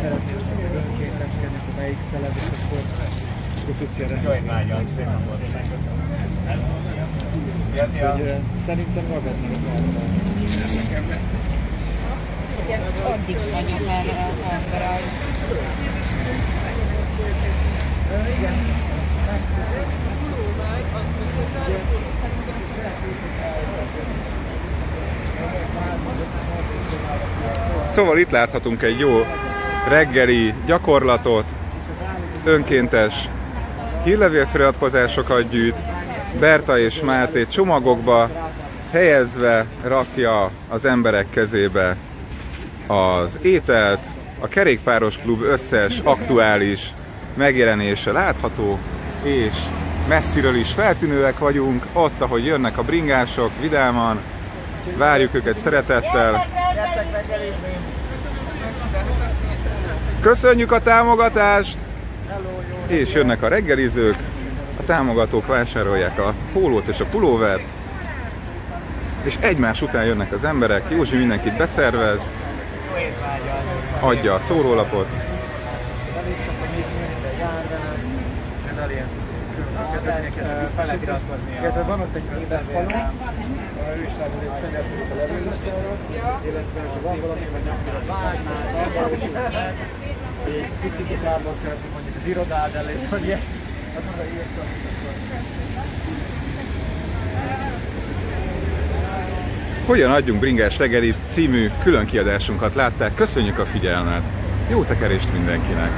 Szeretnél önkénteskedni, akkor melyik szeled, és akkor, akkor tudsz Hogy, ö, Szerintem ragad meg az által. Igen, addig is vagyok erre a ember, Szóval itt láthatunk egy jó reggeli gyakorlatot, önkéntes hírlevélfeliratkozásokat gyűjt, Berta és Máté csomagokba helyezve rakja az emberek kezébe az ételt, a Kerékpáros Klub összes aktuális megjelenése látható, és messziről is feltűnőek vagyunk, ott, ahogy jönnek a bringások, vidáman, várjuk őket szeretettel. Köszönjük a támogatást! És jönnek a reggelizők, a támogatók vásárolják a pólót és a pulóvert, és egymás után jönnek az emberek, Józsi mindenkit beszervez, adja a szórólapot, Illetve van ott egy minden falu, ő is hogy feliratkozik a levéllistára, illetve ha van valami, vagy nyomja a vágynál, van vagy egy picit távol szeretnék mondjuk az irodád elé, vagy ilyesmi, az és akkor Hogyan adjunk bringás reggelit című külön kiadásunkat látták. Köszönjük a figyelmet! Jó tekerést mindenkinek!